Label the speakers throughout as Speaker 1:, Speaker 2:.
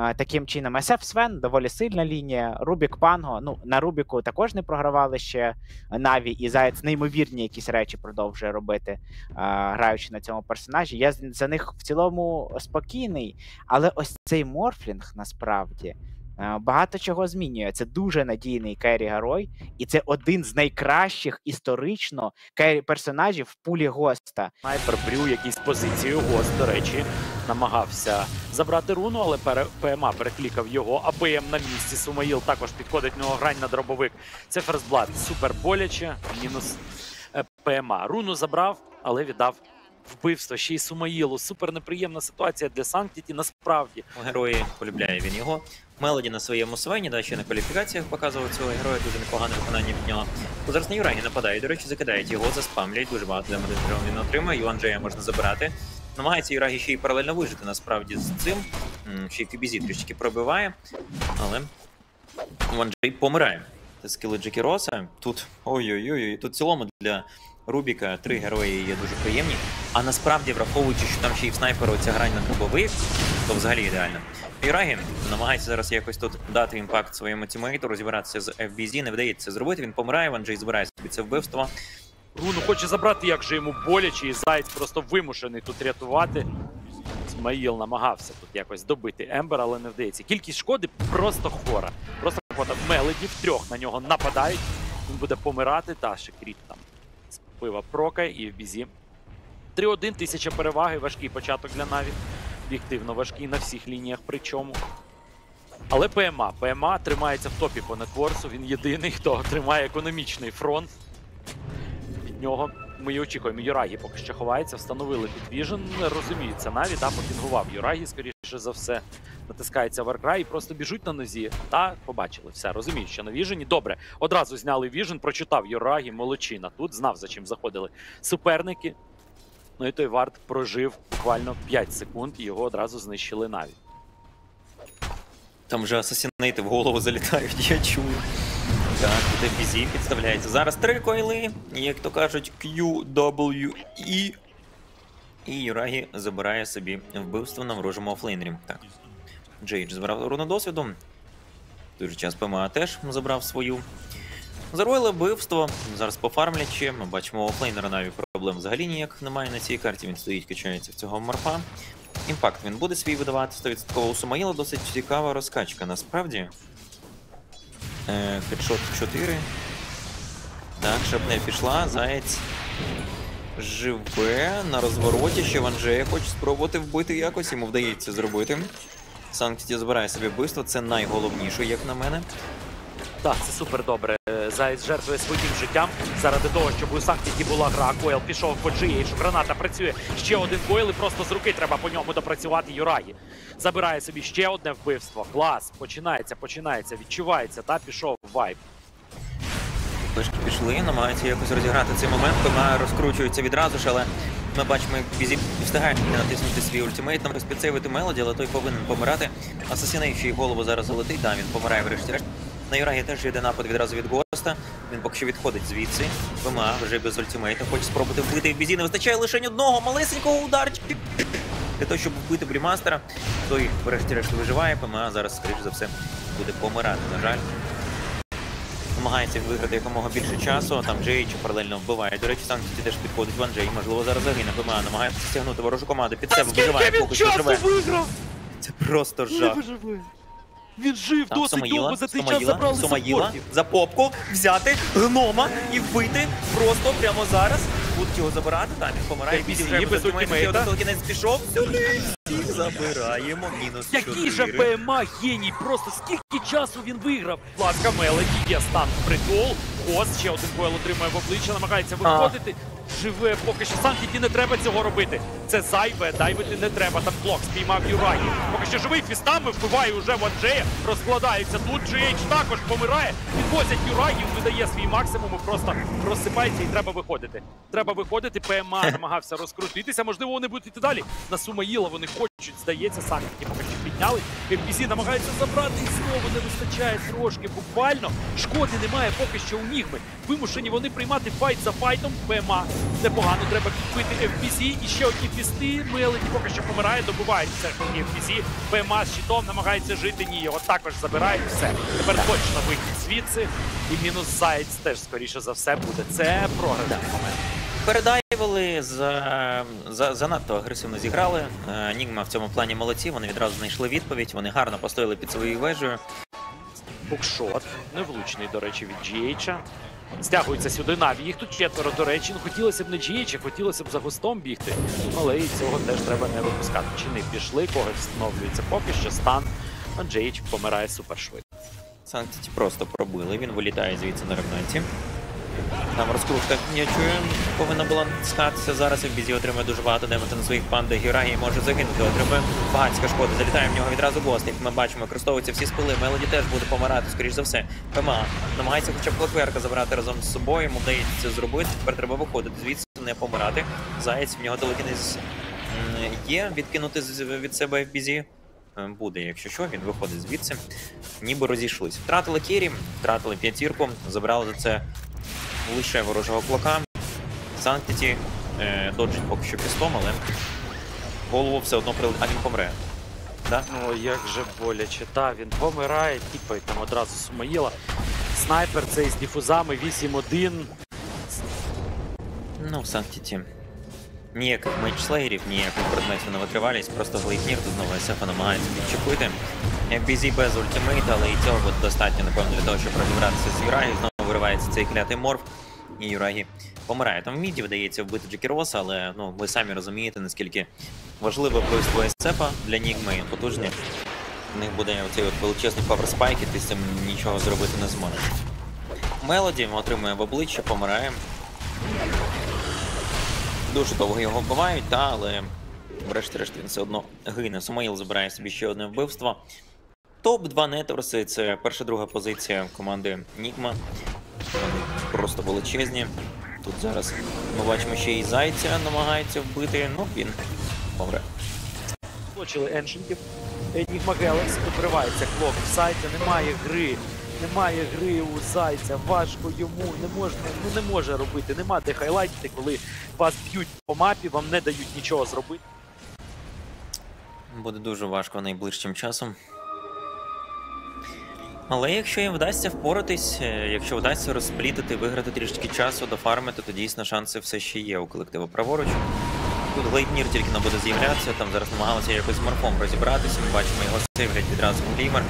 Speaker 1: Е, Таким чином, SF Свен доволі сильна лінія. Рубік Панго. Ну на Рубіку також не програвали ще Наві і Заяць неймовірні якісь речі продовжує робити, е, граючи на цьому персонажі. Я за них в цілому спокійний, але ось цей морфлінг насправді. Е, Багато чого змінює. Це дуже надійний carry герой, і це один з найкращих історично carry персонажів в пулі Госта.
Speaker 2: Снайпер брю якісь позиції. Гост, до речі, намагався забрати руну, але ПМА переклікав його. АПМ на місці. Сумаїл також підходить нього грань на дробовик. Це first blood. Супер боляче. Мінус е, ПМА. Руну забрав, але віддав вбивство. Ще й Сумаїлу. Супер неприємна ситуація для Санктіті. Насправді.
Speaker 3: Герої полюбляє він його. Мелоді на своєму свені, да, ще на кваліфікаціях показував цього героя, дуже непогане виконання від нього. Бо зараз на Юрагі нападають, до речі, закидають його, заспамлять, дуже багато damage він отримує, Юан Джея можна забирати. Намагається Юрагі ще й паралельно вижити насправді з цим. Ще й QBZ трішки пробиває, але Юан Джей помирає. Це скіли Джекі Роса. Тут ой-ой-ой, тут в цілому для Рубіка три герої є дуже приємні. А насправді, враховуючи, що там ще й в снайперу ця грань на дробовик, то взагалі ідеально. Юрагі намагається зараз якось тут дати impact своєму teammate у, розібратися з FBZ, не вдається зробити. Він помирає, Ван Джей збирає собі це вбивство.
Speaker 2: Руну хоче забрати, як же йому боляче, і Заєць просто вимушений тут рятувати. Смаїл намагався тут якось добити Ембер, але не вдається. Кількість шкоди просто хвора. Просто хвора. Мелоді втрьох на нього нападають. Він буде помирати. Та ще crit там з пива прокає і в бізі. 3-1, тисяча переваги, важкий початок для Наві. Об'єктивно важкий на всіх лініях, причому. Але ПМА. ПМА тримається в топі по networth у. Він єдиний, хто тримає економічний фронт. Від нього ми і очікуємо. Юрагі поки що ховається, встановили підвіжен. Розумію, це навіть та попінгував. Юрагі, скоріше за все, натискається Варкрай і просто біжуть на нозі. Та побачили все. Розуміють, що на віжені. Добре, одразу зняли віжен, прочитав Юрагі, молодчина. Тут знав, за чим заходили суперники. Ну і той варт прожив буквально 5 секунд, і його одразу знищили навіть.
Speaker 3: Там вже асасінейти в голову залітають, я чую. Так, тут FBZ підставляється. Зараз три койли, як то кажуть, QWE. І Юрагі забирає собі вбивство на ворожому офлейнері. Так. Джейдж збирав руну досвіду. В той же час ПМА теж забрав свою. Зароїли вбивство. Зараз пофармлячи. Ми бачимо офлейнера навіть проблем взагалі ніяк немає на цій карті. Він стоїть, качається в цього морфа. Impact він буде свій видавати 100% у Сумаїла. Досить цікава розкачка насправді. Е, хедшот 4. Так, шепне пішла. Заєць живе на розвороті. Ще Ванжея хоче спробувати вбити якось. Йому вдається зробити. Санкті збирає собі вбивство. Це найголовніше, як на мене.
Speaker 2: Так, це супер добре. Заєць жертвує своїм життям заради того, щоб у Санктіті була гра. Койл пішов по GH, граната працює. Ще один Койл і просто з руки треба по ньому допрацювати Юрагі. Забирає собі ще одне вбивство. Клас. Починається, починається, відчувається. Та пішов wipe.
Speaker 3: Пешки пішли, намагаються якось розіграти цей момент. ПМА розкручується відразу ж, але ми бачимо, як Бізі встигає натиснути свій ультимейт, нам розпідсейвити Мелоді, але той повинен помирати. Assassinate ще й голову зараз залетить. Да, він помирає врешті-решт. На Юрагі теж йде напад відразу від Госта. Він поки що відходить звідси. ПМА вже без ультимейта. Хоче спробувати вбити в Бізі. Не вистачає лише одного малесенького ударчика. Для того, щоб вбити Блімастера, той врешті-решт виживає. ПМА зараз, скоріш за все, буде помирати, на жаль намагається виграти якомога більше часу. Там Джей чи паралельно вбиває. До речі, Санкті теж підходить Ван Джей. Можливо, зараз загине. ПМА намагається стягнути ворожу команду під себе. Виживає, поки що живе.
Speaker 2: виграв!
Speaker 3: Це просто жах.
Speaker 2: Він жив
Speaker 3: Там
Speaker 2: досить довго за цей час
Speaker 3: Сомаїла,
Speaker 2: забрали
Speaker 3: Сомаїла
Speaker 2: саппортів.
Speaker 3: за попку взяти гнома і вбити просто прямо зараз. Будуть його забирати. Там він помирає.
Speaker 2: BC
Speaker 3: вже
Speaker 2: без
Speaker 3: ультимейта.
Speaker 2: ультимейта.
Speaker 3: Толкінець пішов. Сюди всіх забираємо. Мінус
Speaker 2: Який же
Speaker 3: 4.
Speaker 2: ПМА геній? Просто скільки часу він виграв? Будь ласка, Мелоді є стан притул. Хост ще один койл отримує в обличчя, намагається виходити. Живе поки що Санкіті не треба цього робити. Це зайве, дайвити не треба. Там блок спіймав Юраї. Поки що живий фістами, вбиває уже Ванджея, розкладається тут. GH також помирає. Відвозять Юраї, видає свій максимум і просто розсипається і треба виходити. Треба виходити. ПМА намагався розкрутитися. Можливо, вони будуть іти далі. На Сумаїла вони хочуть, здається, Санкіті поки що підняли. FBC намагаються забрати і знову не вистачає трошки. Буквально шкоди немає поки що у Нігми. Вимушені вони приймати fight за fight ом. ПМА непогано треба підбити FBC і ще одні відвести. Мелоді поки що помирає, добувають все таки FBC. ПМА з щитом намагається жити. Ні, його також забирають. Все. Тепер точно вихід звідси. І мінус Заєць теж, скоріше за все, буде. Це програний момент.
Speaker 3: Передайвили за, за занадто агресивно зіграли. Е, Нігма в цьому плані молодці. Вони відразу знайшли відповідь. Вони гарно постояли під своєю вежею.
Speaker 2: Букшот. Невлучний, до речі, від GH. Стягується сюди Наві. Їх тут четверо, до речі. Ну хотілося б не GH, хотілося б за густом бігти. Але і цього теж треба не випускати. Чи не пішли, когось встановлюється поки що стан. Джейч помирає супершвидко.
Speaker 3: Санкції просто пробили. Він вилітає звідси на ремнанті. Там розкрутка я чую, повинна була статися. Зараз FBZ отримує дуже багато демета на своїх панда. Гюрагі може загинути, отримує багатська шкода. Залітає в нього відразу гост. Як ми бачимо, використовуються всі спили. Мелоді теж буде помирати, скоріш за все. ПМА намагається хоча б клокверка забрати разом з собою. Йому вдається це зробити. Тепер треба виходити звідси, не помирати. Заєць в нього телекінез є. Відкинути від себе FBZ. Е, Буде, якщо що, він виходить звідси. Ніби розійшлись. Втратили Кері, втратили п'ятірку, забрали за це лише ворожого клока. Санктіті е, доджить поки що пістом, але голову все одно прил... А він помре. Да?
Speaker 2: О, як же боляче. Та, він помирає, тіпає там одразу Сумаїла. Снайпер цей з діфузами 8-1.
Speaker 3: Ну, в Санктіті. Ніяких mage slayer ів, ніяких предметів на витривалість, просто Gleipnir тут знову СФ намагається підчепити. BZ без ультимейта, але і цього буде достатньо, напевно, для того, щоб розібратися з Юрагі. Виривається цей клятий морф, і Юрагі помирає. Там в міді вдається вбити Джекіроса, але ну, ви самі розумієте, наскільки важливе вбивство СФ для Нігми і потужні. У них буде оцей от величезний power spike, і ти з цим нічого зробити не зможеш. Мелоді отримує в обличчя, помирає. Дуже довго його вбивають, та, але врешті-решт він все одно гине. Сумаїл забирає собі ще одне вбивство. Топ-2 нетворси це перша друга позиція команди Нігма. Вони просто величезні. Тут зараз ми бачимо ще і зайця намагається вбити. Ну, він помре.
Speaker 2: Влучили еншентів. Енігма Гелекс викривається клок в сайті. Немає гри. Немає гри у зайця. Важко йому. Не можна, ну не може робити. Нема де хайлайтити, коли вас б'ють по мапі, вам не дають нічого зробити.
Speaker 3: Буде дуже важко найближчим часом. Але якщо їм вдасться впоратись, е, якщо вдасться розплітити, виграти трішки часу, дофармити, то дійсно шанси все ще є у колективу праворуч. Тут Глейднір тільки не буде з'являтися, там зараз намагалися якось з морфом розібратися. Ми бачимо його сейвлять відразу Глімер.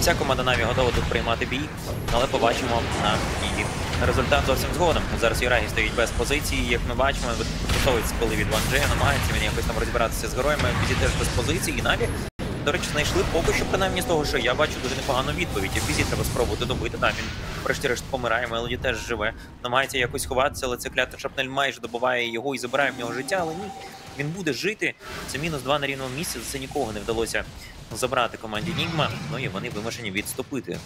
Speaker 3: Вся команда Наві готова тут приймати бій, але побачимо на її результат зовсім згодом. Зараз Юрагі стоїть без позиції, як ми бачимо, використовують спили від 1G, намагається він якось там розібратися з героями, Бізі теж без позиції, і Наві до речі, знайшли поки що, принаймні з того, що я бачу дуже непогану відповідь. І треба спробувати добити. Так, він врешті-решт помирає, Мелоді теж живе. Намагається якось ховатися, але це клята шапнель майже добиває його і забирає в нього життя, але ні. Він буде жити. Це мінус два на рівному місці. За це нікого не вдалося забрати команді Нігма. Ну і вони вимушені відступити.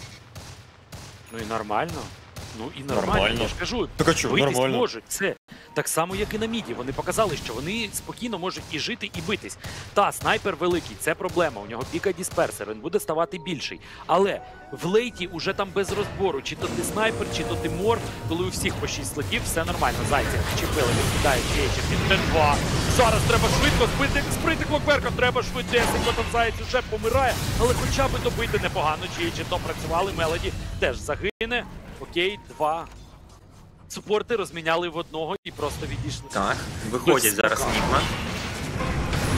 Speaker 2: Ну і нормально. Ну і нормально.
Speaker 3: Нормально.
Speaker 2: Я ж кажу,
Speaker 3: Так а чого?
Speaker 2: битись
Speaker 3: Нормально.
Speaker 2: можуть. Це так само, як і на міді. Вони показали, що вони спокійно можуть і жити, і битись. Та снайпер великий, це проблема. У нього піка дисперсер, він буде ставати більший. Але в лейті уже там без розбору, чи то ти снайпер, чи то ти морф, коли у всіх по 6 слотів, все нормально. Зайця чіпили, він кидає чечі, під Т2. Зараз треба швидко збити, збити клокверка, треба швидесенько, там заяць уже помирає, але хоча б добити непогано, чи то працювали, Мелоді теж загине. Окей, два. Супорти розміняли в одного і просто відійшли.
Speaker 3: Так, виходять зараз. Нігма.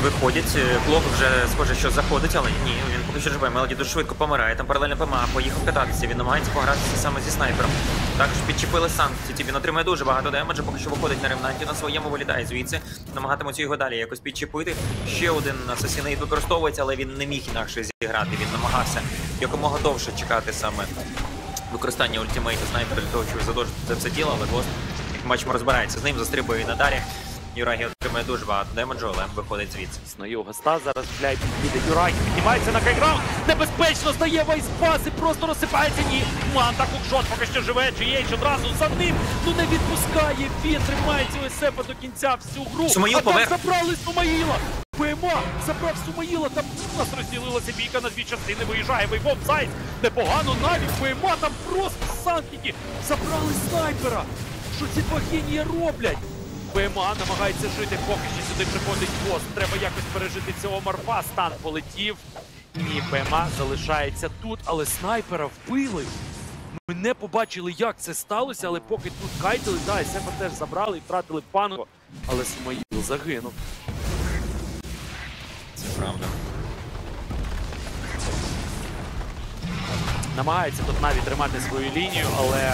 Speaker 3: Виходять, е, Клок вже схоже, що заходить, але ні, він поки що живе. Мелоді дуже швидко помирає. Там паралельно ПМА, поїхав кататися. Він намагається погратися саме зі снайпером. Також підчепили санкції. Він отримує дуже багато damage а, поки що виходить на ремнанті на своєму, вилітає звідси. Намагатимуться його далі якось підчепити. Ще один асасінейт використовується, але він не міг інакше зіграти. Він намагався якомога довше чекати саме використання ультимейту снайпера для того, щоб задовжити це все діло, але Гост, як розбирається з ним, застрибує і надалі. Юрагі отримує дуже багато демеджу, але виходить звідси.
Speaker 2: Його госта зараз фляй підійде Юрагі, піднімається на хайграунд, небезпечно стає вайспас і просто розсипається. Ні, Манта Кукшот поки що живе, GH одразу за ним, ну не відпускає, він тримає цього Сепа до кінця всю гру.
Speaker 3: Сумаїл
Speaker 2: а там забрали Сумаїла. ПМА забрав Сумаїла, там у нас розділилася бійка на дві частини, виїжджає Вейвов Зайц. Непогано навіть ПМА там просто санкіки. Забрали снайпера. Що ці два генії роблять? ПМА намагається жити, поки що сюди приходить пост. Треба якось пережити цього морфа. Стан полетів. Ні, ПМА залишається тут, але снайпера вбили. Ми не побачили, як це сталося, але поки тут кайтили, да, СФ теж забрали і втратили пану. Але Смаїл загинув.
Speaker 3: Це правда.
Speaker 2: Намагається тут навіть тримати свою лінію, але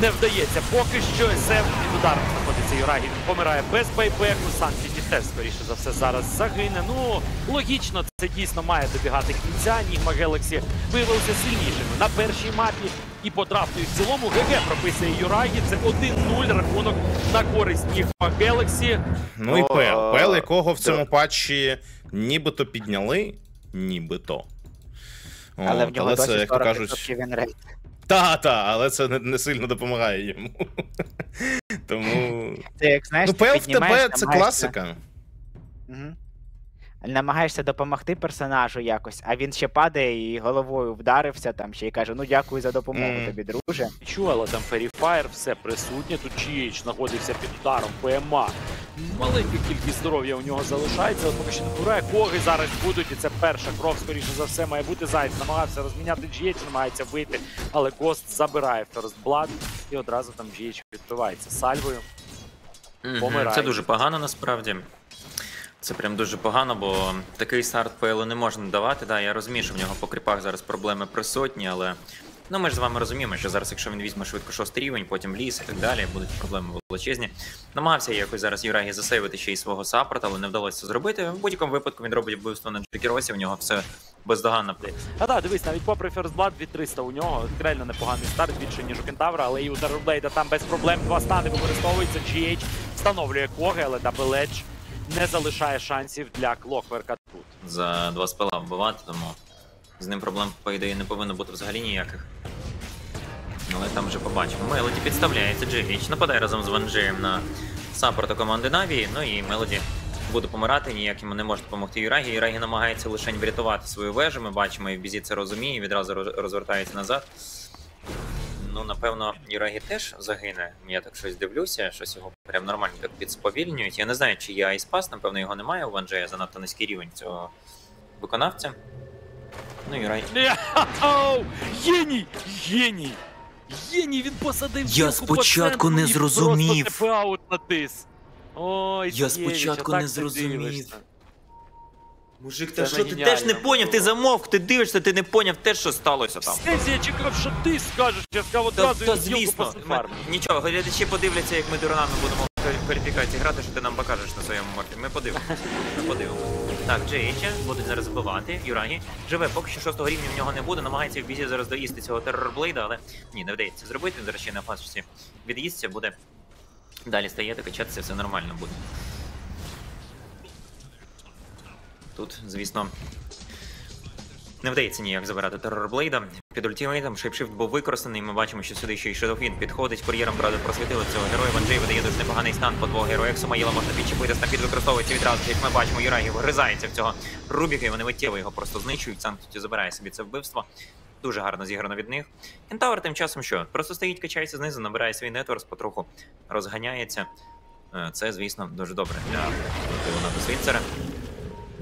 Speaker 2: не вдається. Поки що СФ під ударом знаходиться Юрагі. Він помирає без байбеку. Санкіті теж, скоріше за все, зараз загине. Ну, логічно, це дійсно має добігати кінця. Нігма Гелексі виявилися сильнішими на першій мапі. І по драфту і в цілому GG прописує Юрагі. Це 1-0 рахунок на користь Нігма Гелексі.
Speaker 4: Ну і
Speaker 1: О,
Speaker 4: Пел. Пел, якого в цьому патчі нібито підняли, нібито.
Speaker 1: Але в нього
Speaker 4: але
Speaker 1: досі
Speaker 4: це, як то
Speaker 1: 40%
Speaker 4: кажуть,
Speaker 1: він рейд.
Speaker 4: Та, та, але це не, не сильно допомагає йому. Тому.
Speaker 1: Це як знаєш,
Speaker 4: Ну,
Speaker 1: ти
Speaker 4: в
Speaker 1: піднімаєш,
Speaker 4: тебе це
Speaker 1: намагаєшся-
Speaker 4: класика.
Speaker 1: Мгм. Намагаєшся допомогти персонажу якось, а він ще падає і головою вдарився там ще й каже: ну дякую за допомогу
Speaker 4: Мгм.
Speaker 1: тобі, друже.
Speaker 2: Чу, там Fairy Fire, все присутнє. Тут GH знаходився під ударом ПМА. Маленька кількість здоров'я у нього залишається, але поки що не вбирає. Коги зараз будуть, і це перша кров, скоріше за все, має бути Зайць. Намагався розміняти GH, намагається вийти, але Гост забирає First Blood і одразу там GH відкривається сальвою. Помирає.
Speaker 3: Це дуже погано насправді. Це прям дуже погано, бо такий старт ПЛу не можна давати. Да, я розумію, що в нього по кріпах зараз проблеми присутні, але ну ми ж з вами розуміємо, що зараз, якщо він візьме швидко шостий рівень, потім ліс і так далі, будуть проблеми величезні. Намагався якось зараз Юрагі засейвити ще й свого саппорта, але не вдалося це зробити. В будь-якому випадку він робить вбивство на Джекіросі, в нього все бездоганно.
Speaker 2: А так, дивись, навіть попри Blood від 300 у нього реально непоганий старт, більше ніж у Кентавра, але і у Дарблейда там без проблем два стани використовується. GH встановлює Коги, але Edge не залишає шансів для Клокверка тут.
Speaker 3: за два спела вбивати, тому з ним проблем, по ідеї, не повинно бути взагалі ніяких. Але там вже побачимо. Мелоді підставляється, GH нападає разом з Ванджеєм на саппорта команди Наві, ну і Мелоді буде помирати, ніяк йому не може допомогти Юрагі. Юрагі намагається лише врятувати свою вежу, ми бачимо, і в бізі це розуміє, відразу розвертається назад. Ну, напевно, Юрагі теж загине. Я так щось дивлюся, щось його прям нормально так підсповільнюють. Я не знаю, чи є айспас, напевно, його немає у Ванджея, занадто низький рівень цього виконавця. Ну, Юрай.
Speaker 2: Ляу! Геній! Геній! Геній, він посадив
Speaker 3: Я спочатку не зрозумів.
Speaker 2: Ой,
Speaker 3: Я спочатку не зрозумів. Мужик,
Speaker 2: Це
Speaker 3: та що ти
Speaker 2: геніально
Speaker 3: теж не поняв? Ти замовк, ти дивишся, ти не поняв те, що сталося там.
Speaker 2: Сенсі, я чекав, що ти скажеш, я сказав
Speaker 3: Та,
Speaker 2: одразу
Speaker 3: та
Speaker 2: і зілку
Speaker 3: звісно, ми, нічого, глядачі подивляться, як ми дуранами будемо в кваліфікації грати, що ти нам покажеш на своєму морфі. Ми подивимося. Ми подивимося. Так, Джейча будуть зараз вбивати. Юрагі живе, поки що шостого рівня в нього не буде. Намагається в бізі зараз доїсти цього терорблейда, але ні, не вдається зробити. Він зараз ще на фасочці від'їсться, буде далі стаєте, качатися, все нормально буде. Тут, звісно, не вдається ніяк забирати терорблейда. Під ультимейтом shapeshift був використаний. Ми бачимо, що сюди ще й Shadow Fiend підходить. Кур'єром правда просвітили цього героя. Ванджей видає дуже непоганий stun по двох героях. Сумаїла можна підчепити, stampede використовується відразу. Як ми бачимо, Юрагі вгризається в цього Рубіка, і вони миттєво його просто знищують. Сам тут забирає собі це вбивство. Дуже гарно зіграно від них. Кентавр тим часом що? Просто стоїть, качається знизу, набирає свій net worth, потроху розганяється. Е, Це, звісно, дуже добре для вона до Світцера.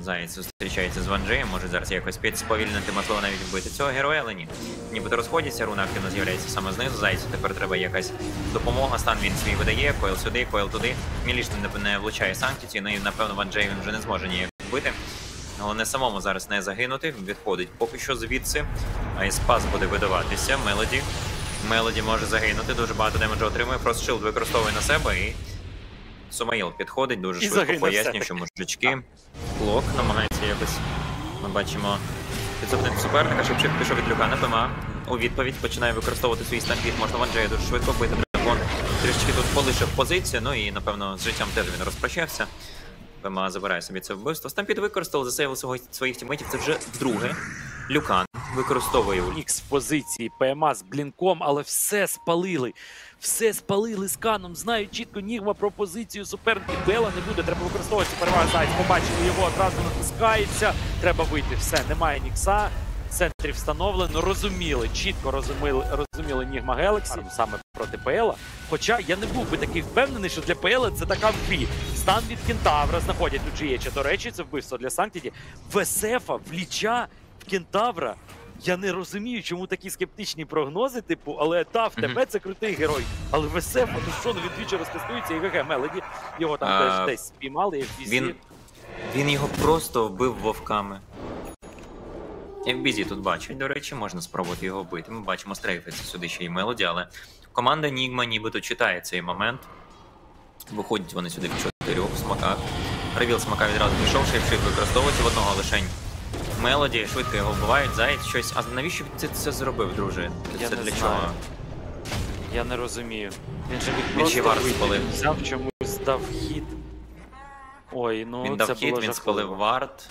Speaker 3: Заєць зустрічається з Ван Джеєм, може зараз якось підсповільнити, можливо, навіть вбити цього героя, але ні. Нібито розходяться, руна активно з'являється саме знизу. Зайцю тепер треба якась допомога. Стан він свій видає, койл сюди, койл туди. Міліш не, влучає санктіті, ну і напевно Ван Джей він вже не зможе ніяк вбити. Головне самому зараз не загинути. Відходить поки що звідси. Айспас буде видаватися. Мелоді. Мелоді може загинути, дуже багато демеджу отримує. Frost Shield використовує на себе і. Сумаїл підходить, дуже
Speaker 2: І
Speaker 3: швидко
Speaker 2: загине
Speaker 3: пояснює,
Speaker 2: все-таки.
Speaker 3: що мужички. Клок намагається якось. Ми бачимо підзупинити суперника, щоб чик пішов від люка на ПМА. У відповідь починає використовувати свій stampede. Можна Ванджея дуже швидко вбити дракон. Трішечки тут полишив позицію, ну і напевно з життям теж він розпрощався. ПМА забирає собі це вбивство. Stampede використав, засейвив свого своїх тімейтів. Це вже вдруге. Люкан використовує ульт.
Speaker 2: Ікс позиції ПМА з блінком, але все спалили. Все спалили з каном. Знають чітко Нігма про позицію суперники. Бела не буде. Треба використовувати перевагу Зайць. Побачили його, одразу натискається. Треба вийти. Все, немає Нікса. Центрі встановлено. Розуміли, чітко розуміли, розуміли Нігма Гелексі саме проти ПЛа. Хоча я не був би такий впевнений, що для ПЛ це така фрі. Стан від Кентавра знаходять у GH. До речі, це вбивство для Санктіті. Весефа, в Ліча, в Кентавра. Я не розумію, чому такі скептичні прогнози, типу, але та в тебе це крутий герой. Але Весефа, ну що, ну він двічі розтестується, і ГГ Мелоді. Його там
Speaker 3: А,
Speaker 2: теж десь спіймали, і в
Speaker 3: Він, він його просто вбив вовками. FBZ тут бачить, до речі, можна спробувати його вбити. Ми бачимо стрейфиться сюди ще й мелоді, але команда Нігма нібито читає цей момент. Виходять вони сюди в чотирьох смаках. Ревіл смака відразу пішов, шейпшит використовується в одного лишень. Мелоді швидко його вбивають, заєць щось. А навіщо ти це зробив, друже?
Speaker 2: Я
Speaker 3: це
Speaker 2: не
Speaker 3: для
Speaker 2: знаю.
Speaker 3: чого?
Speaker 2: Я не розумію. Він же міг просто
Speaker 3: варт
Speaker 2: вийти,
Speaker 3: спалив.
Speaker 2: він взяв чомусь дав хід. Ой, ну
Speaker 3: Він
Speaker 2: це
Speaker 3: дав хід,
Speaker 2: було
Speaker 3: він спалив варт.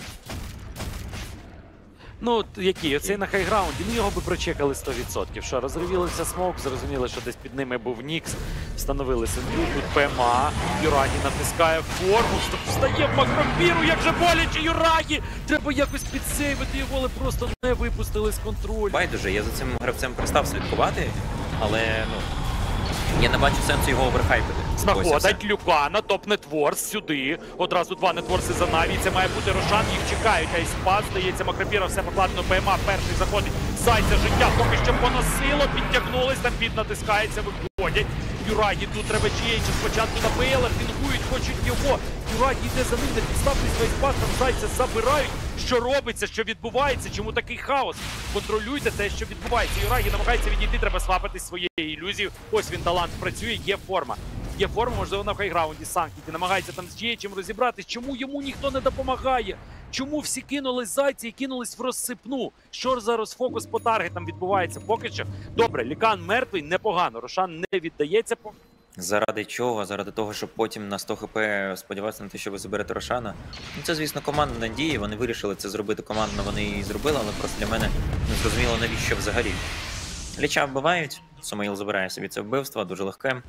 Speaker 2: Ну, який? Оцей на хайграунді, ну його би прочекали 100%. Що, розривілився смок, зрозуміли, що десь під ними був Нікс, встановили сентрю, тут ПМА, Юрагі натискає форму, встає в макропіру, як же боляче Юрагі! Треба якось підсейвити його, але просто не випустили з контролю.
Speaker 3: Байдуже, я за цим гравцем перестав слідкувати, але ну. Я не бачу сенсу його оверхайпити.
Speaker 2: Знаходить. Люкана, top net worth сюди. Одразу два нетворси за Наві. Це має бути Рошан, їх чекають. Ice Path, здається, Макропіра все покладено. ПМА перший заходить. Зайця життя поки що поносило, підтягнулись, там під натискається, виходять. Юрагі тут треба GH спочатку на ПЛ, пінгують, хочуть його. Юрагі йде за ним, не підставний свайспад, там зайця забирають. Що робиться, що відбувається, чому такий хаос? Контролюйте те, що відбувається. Юрагі намагається відійти, треба свапитись своєю ілюзією. Ось він талант працює, є форма. Є форма, можливо, на хайграунді Санкіті. Намагається там з Джієчем розібратись, чому йому ніхто не допомагає. Чому всі кинулись зайці і кинулись в розсипну? Що ж зараз фокус по таргетам відбувається? Поки що добре, лікан мертвий, непогано. Рошан не віддається.
Speaker 3: Заради чого? Заради того, щоб потім на 100 хп сподіватися на те, що ви заберете Рошана. Ну це, звісно, командна надії. Вони вирішили це зробити командно, вони і зробили, але просто для мене не зрозуміло, навіщо взагалі. Ліча вбивають, Сомаїл забирає собі це вбивство, дуже легке.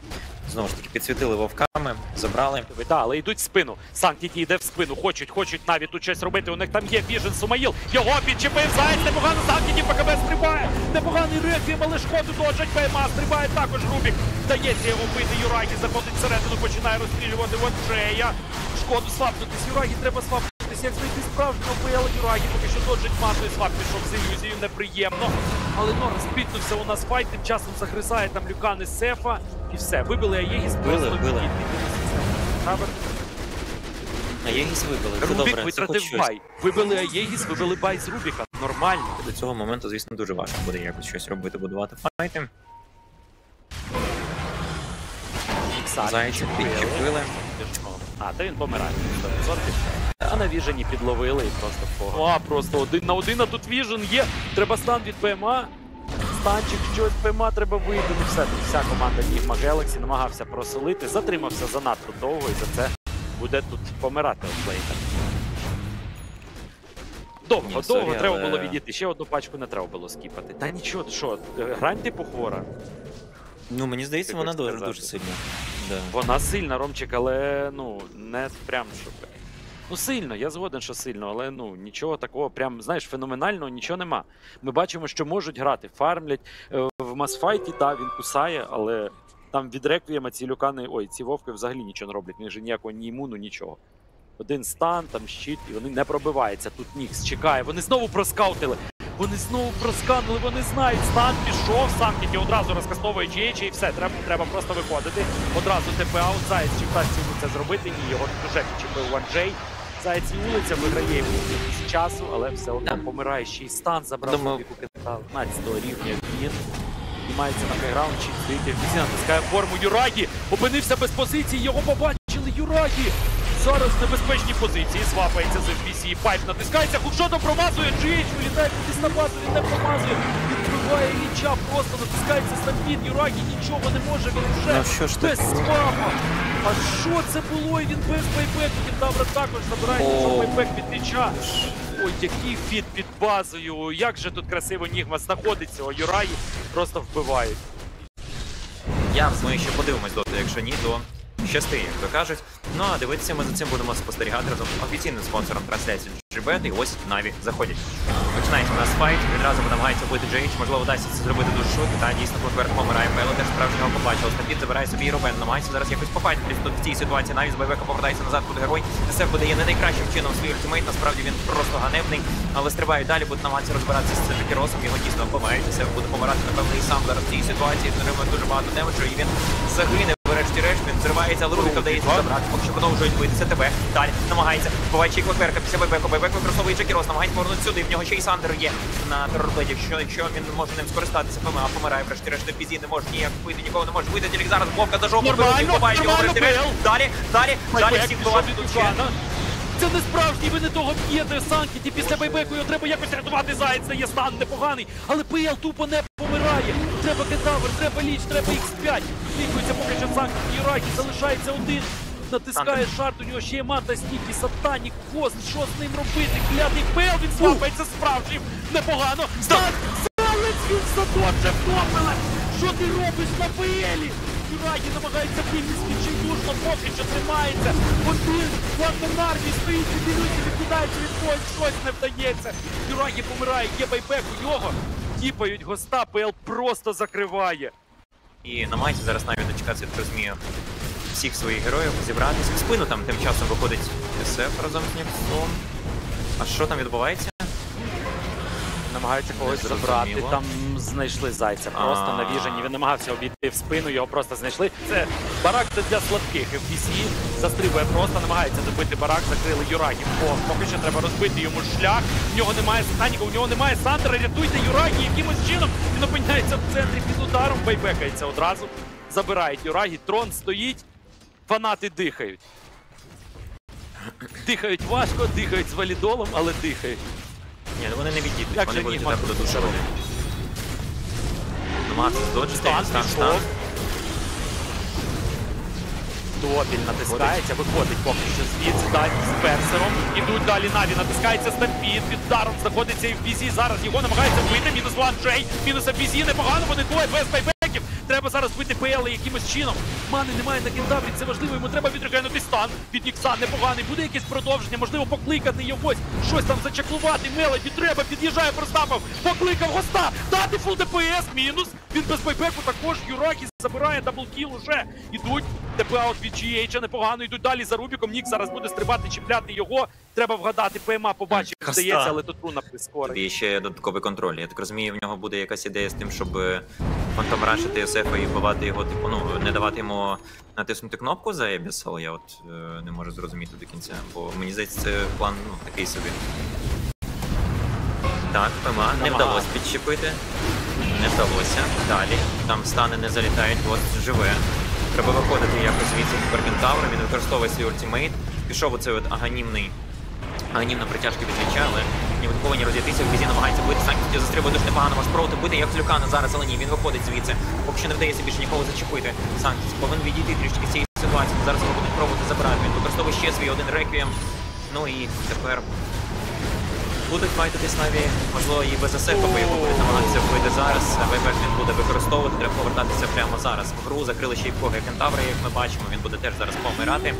Speaker 3: Знову ж таки, підсвітили вовками, забрали.
Speaker 2: Так, але йдуть в спину. Санктіті йде в спину. Хочуть, хочуть навіть тут щось робити. У них там є Віжен Сумаїл. Його підчепив Заяць. Непогано Санктіті ПКБ стрибає. Непоганий реквієм, але шкоду доджать ПМА. Стрибає також Рубік. Вдається його вбити. Юрагі заходить всередину, починає розстрілювати Ванджея. Шкоду свапнутись. Юрагі треба свапнутись. Як знайти справжнього ПЛ Юрагі, поки що доджить матою свап пішов з ілюзією. Неприємно. Але ну розпітнувся у нас файт. Тим часом загризає там люкани Сефа. І все. Вибили Аєгіс.
Speaker 3: Вбили,
Speaker 2: просто
Speaker 3: вбили.
Speaker 2: відійти. Тавер.
Speaker 3: А Єгіс вибили. Це
Speaker 2: Рубік
Speaker 3: добре, це хоч
Speaker 2: витратив
Speaker 3: щось.
Speaker 2: бай. Вибили Аєгіс, вибили бай з Рубіка. Нормально.
Speaker 3: До цього моменту, звісно, дуже важко буде якось щось робити, будувати файти. Зайчик підчепили.
Speaker 2: А, та він помирає. 100%. А на віжені підловили і просто по. А, просто один на один, а тут віжен є. Треба стан від ПМА. Станчик щось ПМА треба вийти. Не все. Тут вся команда Нігма Galaxy намагався просолити. Затримався занадто довго і за це буде тут помирати оплейтер. Довго,
Speaker 3: Ні,
Speaker 2: довго
Speaker 3: сорі,
Speaker 2: треба
Speaker 3: але-
Speaker 2: було відійти. Ще одну пачку не треба було скіпати. Та нічого, що, грань типу хвора.
Speaker 3: Ну, мені здається,
Speaker 2: Ти
Speaker 3: вона дуже, дуже сильна.
Speaker 2: Вона сильна, Ромчик, але ну не прям щоб. Ну, сильно, я згоден, що сильно, але ну нічого такого, прям знаєш, феноменального нічого нема. Ми бачимо, що можуть грати, фармлять Е, в масфайті, та він кусає, але там від реквієма ці люкани, ой, ці вовки взагалі нічого не роблять. В них же ніякого ні імуну, нічого. Один стан, там щит, і вони не пробиваються. Тут Нікс чекає. Вони знову проскаутили. Вони знову просканули, вони знають. Стан пішов, сам тільки одразу розкастовує GH і все, треба, треба просто виходити. Одразу ТП аут, Заєць чи вдасться йому це зробити. Ні, його вже підчепив Ванджей. Заєць і вулиця виграє йому з часу, але все одно помирає ще й стан, забрав
Speaker 3: Думаю-
Speaker 2: собі капітал 15 рівня він. Піднімається на хайграунд, чи стоїть FBC, натискає форму Юрагі. Опинився без позиції, його побачили Юрагі. Зараз в небезпечній позиції, свапається з FBC, пайп натискається, хукшотом промазує, GH вилітає кудись на базу, він не промазує, відкриває ліча, просто натискається стампід, Юрагі нічого не може, він вже
Speaker 3: Ну що ж
Speaker 2: без свапа. А що це було? І він без байбеку, Кентавра також забирає
Speaker 3: О.
Speaker 2: нічого buyback від ліча. Ой, який fight під базою. Як же тут красиво Нігма знаходиться. О, Юраї просто вбивають.
Speaker 3: Я ми ще подивимось доти, якщо ні, то щасти, як то кажуть. Ну а дивитися ми за цим будемо спостерігати разом з офіційним спонсором трансляції GGBet. І ось Наві заходять. Починається у нас fight. Відразу намагається вбити Джейч. Можливо, вдасться це зробити дуже швидко. Та дійсно Клокверк помирає. Мело теж справжнього побачив. Stampede забирає собі і Робен. Намагається зараз якось попасти. Тут в цій ситуації навіть з бойовика повертається назад тут герой. СФ видає не найкращим чином свій ультимейт. Насправді він просто ганебний, але стрибає далі, буде намагатися розбиратися з Цепікеросом. Його дійсно вбивають. СФ буде помирати, напевно, і сам зараз в цій ситуації. Отримує дуже багато демеджу, і він загине. Врешті-решт він зривається, але Рубіка вдається забрати. Поки що продовжують битися тебе. Далі намагається. Буває ще й після Байбеку. Байбек використовує Джекірос, намагається повернути сюди. В нього ще й Сандер є на терорбледі. Якщо, якщо він може ним скористатися, ПМА помирає. Врешті-решт Пізі не може ніяк вбити, нікого не може вбити. Тільки зараз Вовка за жовту
Speaker 2: Нормально,
Speaker 3: биває його врешті-решт. Далі, далі, далі всіх вбивати тут ще.
Speaker 2: Це не справжній, ви не того б'єте Санкіті. Після байбеку його треба якось рятувати. Заєць не є стан непоганий, але ПЛ тупо не. Треба кентавр, треба ліч, треба X5. Клікується поки що Санкіті і Ракі, залишається один. Натискає шарт, у нього ще є мата стільки, сатанік, хвост, що з ним робити? Клятий ПЛ, він свапається справжнім, непогано. Стан, Залець він задоче втопили! Що ти робиш на ПЛі? Юрагі намагається бити відчайдушно, поки що тримається. Один Армії стоїть, відділюється, відкидається від поїзд, щось не вдається. Юрагі помирає, є байбек у нього. Тіпають госта, ПЛ просто закриває.
Speaker 3: І намагається зараз навіть дочекатися, я так розумію, всіх своїх героїв, зібратися. В спину там тим часом виходить СФ разом з Ніксом. А що там відбувається?
Speaker 2: Намагаються когось забрати. Там знайшли зайця просто на віжені. Він намагався обійти в спину, його просто знайшли. Це барак це для слабких. FBC застрибує просто, намагається добити барак, закрили Юрагі. О, поки що треба розбити йому шлях. В нього немає Сатаніка, у нього немає Сандера. Рятуйте Юрагі якимось чином. Він опиняється в центрі під ударом. Байбекається одразу. Забирають Юрагі. Трон стоїть. Фанати дихають. Дихають важко, дихають з валідолом, але дихають.
Speaker 3: Ні, вони не відійдуть,
Speaker 2: Як
Speaker 3: вони
Speaker 2: же
Speaker 3: будуть
Speaker 2: Нігма
Speaker 3: так до
Speaker 2: тут
Speaker 3: душу.
Speaker 2: робить?
Speaker 3: Намагатися здоджити,
Speaker 2: Стан
Speaker 3: стан,
Speaker 2: пішов. Добіль натискається, виходить поки що звідси далі з персером. Ідуть далі Наві, натискається стампід, під даром знаходиться і в бізі. Зараз його намагається вбити. Мінус ван Джей, мінус бізі, непогано, вони двоє без байбеків. Треба зараз бити ПЛ якимось чином. Мани немає на кентаврі, це важливо, йому треба відрегенути стан. Від Нікса непоганий. Буде якесь продовження, можливо, покликати його, щось там зачаклувати. Мелоді треба, під'їжджає Простапов, покликав госта, дати фул ДПС, мінус. Він без байбеку також Юрагі забирає double kill уже. Ідуть. TP out від GH непогано йдуть далі за Рубіком. Нік зараз буде стрибати, чіпляти його. Треба вгадати. ПМА побачив, здається, але тут руна прискорить.
Speaker 3: Тобі ще додатковий контроль. Я так розумію, в нього буде якась ідея з тим, щоб е, фантом рашити СФ і вбивати його, типу, ну, не давати йому натиснути кнопку за Ебіс, я от е, не можу зрозуміти до кінця, бо мені здається, це план ну, такий собі. Так, ПМА не вдалося підчепити. Не вдалося. Далі. Там стани не залітають, от живе. Треба виходити якось звідси Кіберкентавра, він використовує свій ультимейт. Пішов оцей от аганімний Аганімна притяжка від ліча, але ні виховані розійтися, в бізі намагається бити. Санкті застрибує дуже непогано, може спробувати бити, як Люкана зараз, але ні, він виходить звідси. Поки що не вдається більше нікого зачепити. Санкті повинен відійти трішки цієї ситуації. Зараз його будуть пробувати забрати. Він використовує ще свій один реквієм. Ну і тепер будуть файтитись наві, можливо, і без АСЕФа, бо його будуть намагатися вбити зараз. Вайбек він буде використовувати, треба повертатися прямо зараз в гру. Закрили ще й Пога Кентавра, як ми бачимо. Він буде теж зараз помирати.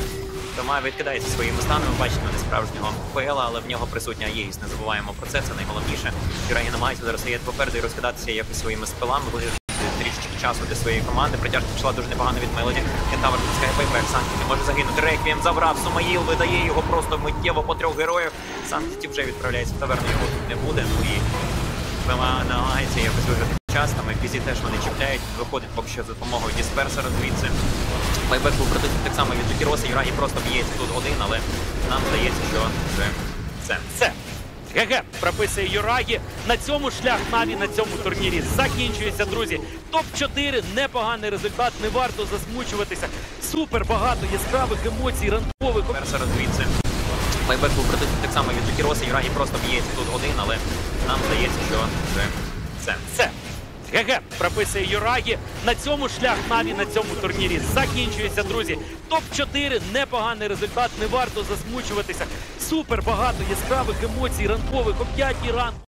Speaker 3: Тома відкидається своїми станами, бачимо не справжнього ПЛ, але в нього присутня єгість. Не забуваємо про це, це найголовніше. Юрагі намагається зараз є попереду і розкидатися якось своїми спилами, трішечки часу для своєї команди. Притяжка пішла дуже непогано від Мелоді. Кентавр натискає байбек. Санкті може загинути. Реквієм забрав. Сумаїл видає його просто миттєво по трьох героїв. Санкті вже відправляється в таверну, його тут не буде. Ну і Пема намагається якось виграти час. Там FPZ теж вони чіпляють. Виходить поки що за допомогою дисперсера звідси. Байбек був продукт так само від Джекіроса. Юрагі просто б'ється тут один, але нам здається, що вже все.
Speaker 2: ГГ прописує Юрагі. На цьому шлях Наві на цьому турнірі закінчується, друзі. Топ-4 непоганий результат, не варто засмучуватися. Супер багато яскравих емоцій, ранкових.
Speaker 3: Перша розвідця. Файбек був проти так само від Джекіроса. Юрагі просто б'ється тут один, але нам здається, що вже все.
Speaker 2: Все. ГГ прописує Юрагі. На цьому шлях Наві на цьому турнірі закінчується, друзі. Топ-4 непоганий результат, не варто засмучуватися. Супер багато яскравих емоцій, ранкових о 5 ранку.